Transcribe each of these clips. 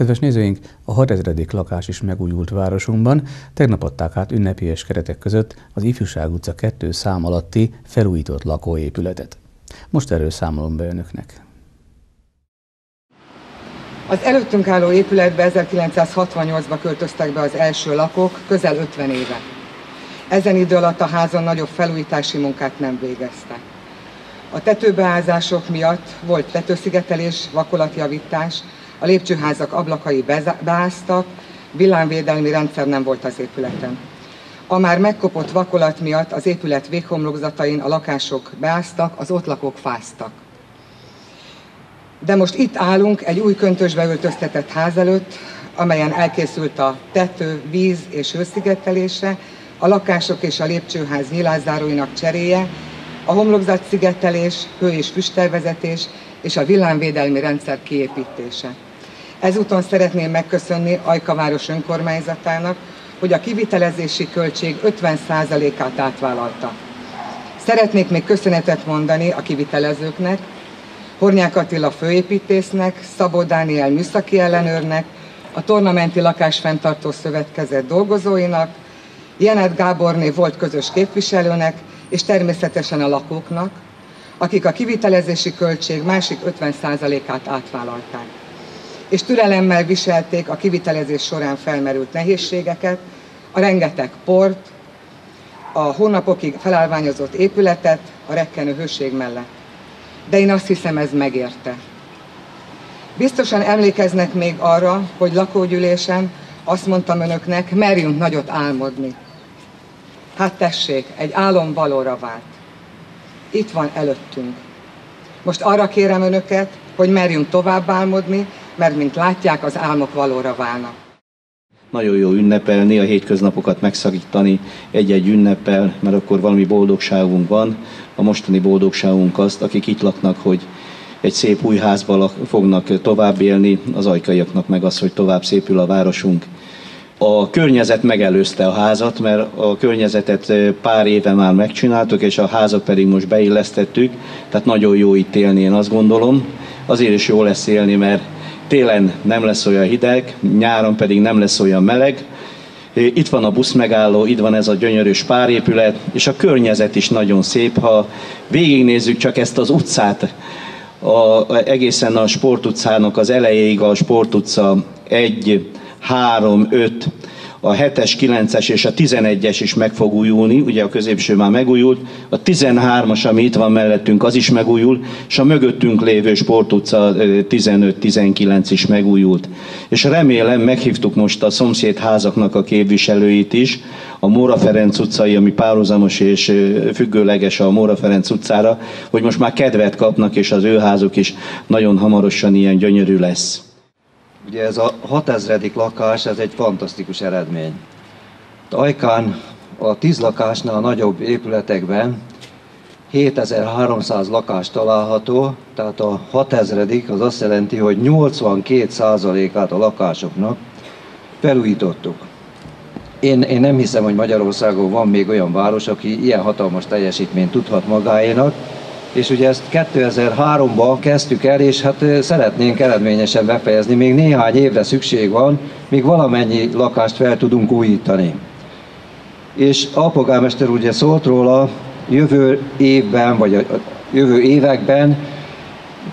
Kedves nézőink, a 6000. lakás is megújult városunkban. Tegnap adták át ünnepélyes keretek között az Ifjúság utca 2 szám alatti felújított lakóépületet. Most erről számolom be önöknek. Az előttünk álló épületbe 1968-ban költöztek be az első lakók, közel 50 éve. Ezen idő alatt a házon nagyobb felújítási munkát nem végeztek. A tetőbeázások miatt volt tetőszigetelés, vakolatjavítás, a lépcsőházak ablakai beáztak, villámvédelmi rendszer nem volt az épületen. A már megkopott vakolat miatt az épület véghomlokzatain a lakások beáztak, az ott lakók fáztak. De most itt állunk egy új köntösbe öltöztetett ház előtt, amelyen elkészült a tető, víz és hőszigetelése, a lakások és a lépcsőház nyilázáróinak cseréje, a homlokzat szigetelés, hő- és füsttervezetés és a villámvédelmi rendszer kiépítése. Ezúton szeretném megköszönni Ajkaváros önkormányzatának, hogy a kivitelezési költség 50%-át átvállalta. Szeretnék még köszönetet mondani a kivitelezőknek, Hornyák Attila főépítésznek, Szabó Dániel műszaki ellenőrnek, a Tornamenti Lakásfenntartó Szövetkezet dolgozóinak, Jenet Gáborné volt közös képviselőnek, és természetesen a lakóknak, akik a kivitelezési költség másik 50%-át átvállalták. És türelemmel viselték a kivitelezés során felmerült nehézségeket, a rengeteg port, a hónapokig felállványozott épületet a rekkenő hőség mellett. De én azt hiszem, ez megérte. Biztosan emlékeznek még arra, hogy lakógyűlésen azt mondtam önöknek, merjünk nagyot álmodni. Hát tessék, egy álom valóra vált. Itt van előttünk. Most arra kérem önöket, hogy merjünk tovább álmodni, mert mint látják, az álmok valóra válnak. Nagyon jó ünnepelni, a hétköznapokat megszakítani egy-egy ünnepel, mert akkor valami boldogságunk van. A mostani boldogságunk azt, akik itt laknak, hogy egy szép új házban fognak tovább élni, az ajkaiaknak meg az, hogy tovább szépül a városunk, a környezet megelőzte a házat, mert a környezetet pár éve már megcsináltuk, és a házat pedig most beillesztettük, tehát nagyon jó itt élni, én azt gondolom. Azért is jó lesz élni, mert télen nem lesz olyan hideg, nyáron pedig nem lesz olyan meleg. Itt van a buszmegálló, itt van ez a gyönyörű spárépület, és a környezet is nagyon szép. Ha végignézzük csak ezt az utcát, a, egészen a sportutcának az elejéig a sportutca egy 3, 5, a 7-es, 9-es és a 11-es is meg fog újulni, ugye a középső már megújult, a 13-as, ami itt van mellettünk, az is megújul, és a mögöttünk lévő sportutca 15-19 is megújult. És remélem, meghívtuk most a szomszéd házaknak a képviselőit is, a Móra Ferenc utcai, ami párhuzamos és függőleges a Móra Ferenc utcára, hogy most már kedvet kapnak, és az ő házuk is nagyon hamarosan ilyen gyönyörű lesz. Ugye ez a 6000. lakás, ez egy fantasztikus eredmény. Tajkán a 10 lakásnál a nagyobb épületekben 7300 lakás található, tehát a 6000 az azt jelenti, hogy 82%-át a lakásoknak felújítottuk. Én, én nem hiszem, hogy Magyarországon van még olyan város, aki ilyen hatalmas teljesítményt tudhat magáénak, és ugye ezt 2003-ban kezdtük el, és hát szeretnénk eredményesen befejezni. Még néhány évre szükség van, míg valamennyi lakást fel tudunk újítani. És alpolgármester ugye szólt róla, jövő évben, vagy a jövő években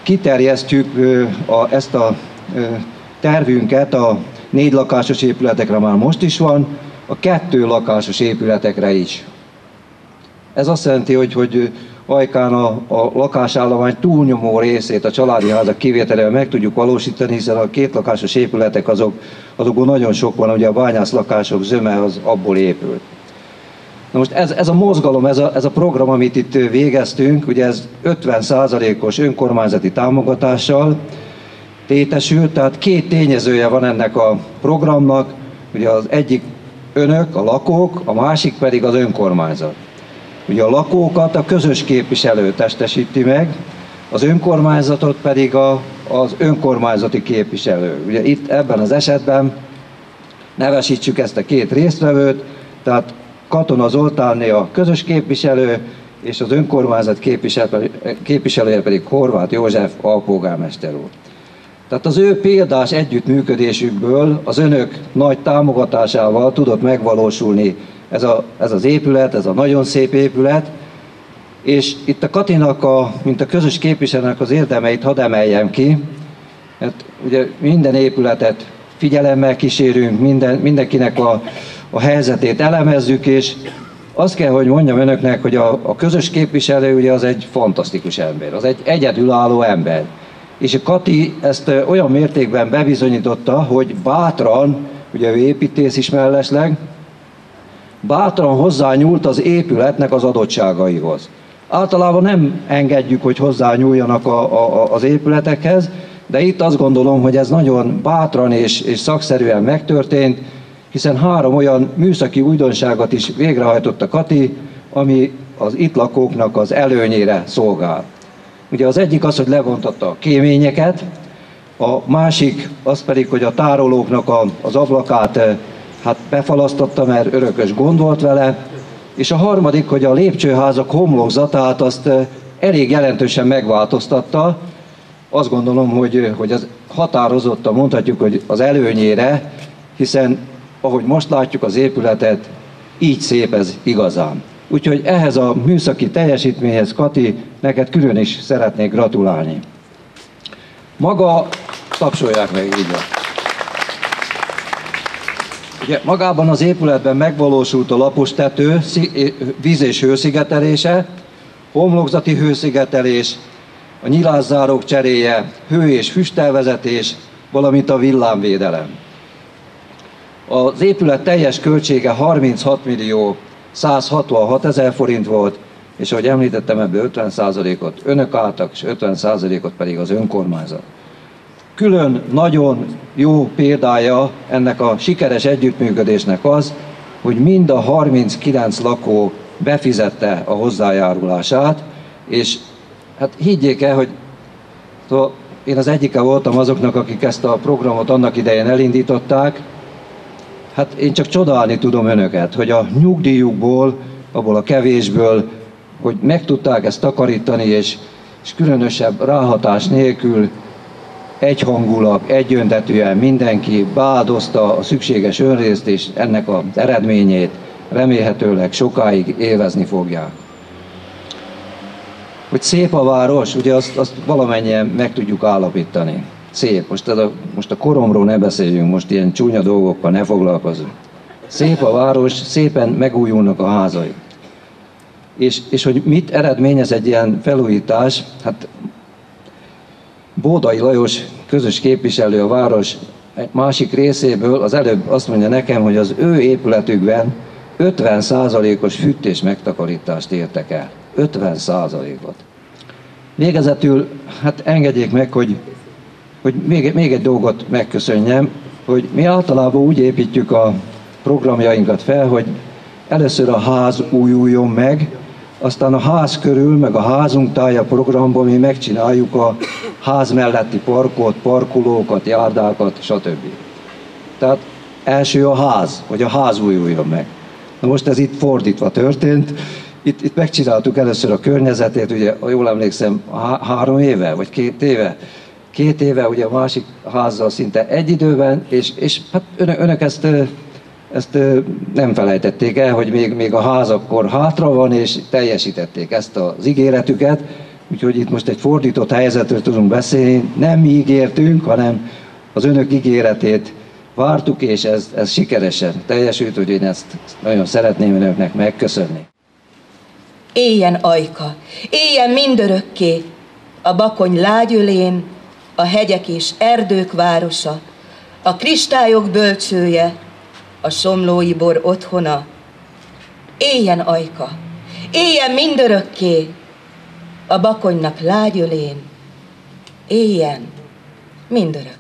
kiterjesztjük a, ezt a tervünket a négy lakásos épületekre már most is van, a kettő lakásos épületekre is. Ez azt jelenti, hogy, hogy Ajkán a, a lakásállomány túlnyomó részét a családi házak kivételével meg tudjuk valósítani, hiszen a két lakásos épületek azok, azokból nagyon sok van, ugye a bányász lakások zöme az abból épült. Na most ez, ez a mozgalom, ez a, ez a program, amit itt végeztünk, ugye ez 50%-os önkormányzati támogatással tétesült, tehát két tényezője van ennek a programnak, ugye az egyik önök, a lakók, a másik pedig az önkormányzat. Ugye a lakókat a közös képviselő testesíti meg, az önkormányzatot pedig a, az önkormányzati képviselő. Ugye itt ebben az esetben nevesítsük ezt a két résztvevőt, tehát Katona Zoltánné a közös képviselő, és az önkormányzat képviselője pedig Horváth József alpolgármester úr. Tehát az ő példás együttműködésükből, az önök nagy támogatásával tudott megvalósulni ez, a, ez az épület, ez a nagyon szép épület, és itt a Katinak, a, mint a közös képviselőnek az érdemeit hadd emeljem ki, mert ugye minden épületet figyelemmel kísérünk, minden, mindenkinek a, a helyzetét elemezzük, és azt kell, hogy mondjam önöknek, hogy a, a közös képviselő ugye az egy fantasztikus ember, az egy egyedülálló ember. És Kati ezt olyan mértékben bebizonyította, hogy bátran, ugye ő építész is mellesleg, bátran hozzányúlt az épületnek az adottságaihoz. Általában nem engedjük, hogy hozzányúljanak a, a, az épületekhez, de itt azt gondolom, hogy ez nagyon bátran és, és szakszerűen megtörtént, hiszen három olyan műszaki újdonságot is végrehajtott a Kati, ami az itt lakóknak az előnyére szolgál. Ugye az egyik az, hogy levontotta a kéményeket, a másik az pedig, hogy a tárolóknak az ablakát eh, hát befalasztotta, mert örökös gond volt vele, és a harmadik, hogy a lépcsőházak homlokzatát azt eh, elég jelentősen megváltoztatta. Azt gondolom, hogy, hogy az határozottan mondhatjuk, hogy az előnyére, hiszen ahogy most látjuk az épületet, így szép ez igazán. Úgyhogy ehhez a műszaki teljesítményhez, Kati, neked külön is szeretnék gratulálni. Maga, tapsolják meg, így van. Ugye, magában az épületben megvalósult a lapos tető, víz- és hőszigetelése, homlokzati hőszigetelés, a nyilászárók cseréje, hő- és füstelvezetés, valamint a villámvédelem. Az épület teljes költsége 36 millió 166 ezer forint volt, és ahogy említettem, ebből 50%-ot önök álltak, és 50%-ot pedig az önkormányzat. Külön nagyon jó példája ennek a sikeres együttműködésnek az, hogy mind a 39 lakó befizette a hozzájárulását, és hát higgyék el, hogy én az egyike voltam azoknak, akik ezt a programot annak idején elindították, Hát én csak csodálni tudom önöket, hogy a nyugdíjukból, abból a kevésből, hogy meg tudták ezt takarítani, és, és különösebb ráhatás nélkül egyhangulag, egyöntetűen mindenki beáldozta a szükséges önrészt, és ennek az eredményét remélhetőleg sokáig évezni fogják. Hogy szép a város, ugye azt, azt valamennyien meg tudjuk állapítani szép. Most, a, most a koromról ne beszéljünk, most ilyen csúnya dolgokkal ne foglalkozunk. Szép a város, szépen megújulnak a házai. És, és hogy mit eredményez egy ilyen felújítás? Hát Bódai Lajos közös képviselő a város egy másik részéből az előbb azt mondja nekem, hogy az ő épületükben 50%-os fűtés megtakarítást értek el. 50%-ot. Végezetül, hát engedjék meg, hogy hogy még, még egy dolgot megköszönjem, hogy mi általában úgy építjük a programjainkat fel, hogy először a ház újuljon meg, aztán a ház körül, meg a házunk tája programban mi megcsináljuk a ház melletti parkot, parkolókat, járdákat, stb. Tehát első a ház, hogy a ház újuljon meg. Na most ez itt fordítva történt. Itt, itt megcsináltuk először a környezetét, ugye, jól emlékszem, há- három éve, vagy két éve, két éve ugye a másik házzal szinte egy időben, és, és hát önök, önök ezt, ezt nem felejtették el, hogy még, még a ház akkor hátra van, és teljesítették ezt az ígéretüket, úgyhogy itt most egy fordított helyzetről tudunk beszélni, nem mi ígértünk, hanem az önök ígéretét vártuk, és ez, ez sikeresen teljesült, úgyhogy én ezt nagyon szeretném önöknek megköszönni. Éljen Ajka, éljen mindörökké, a bakony lágyölén, a hegyek és erdők városa, a kristályok bölcsője, a somlói bor otthona. Éljen Ajka, éljen mindörökké, a bakonynak lágyölén, éljen mindörökké.